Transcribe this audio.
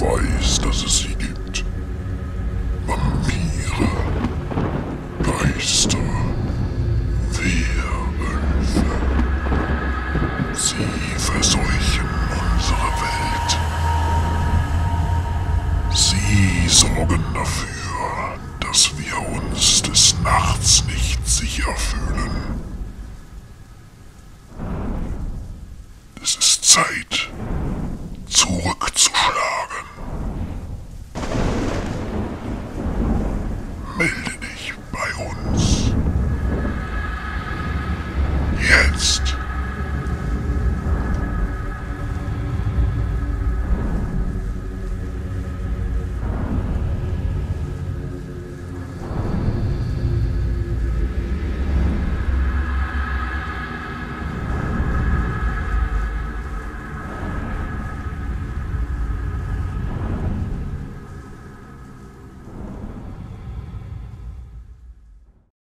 weiß, dass es sie gibt. Vampire, Geister, Werwölfe. Sie verseuchen unsere Welt. Sie sorgen dafür, dass wir uns des Nachts nicht sicher fühlen. Es ist Zeit, zurückzuschauen. Christ.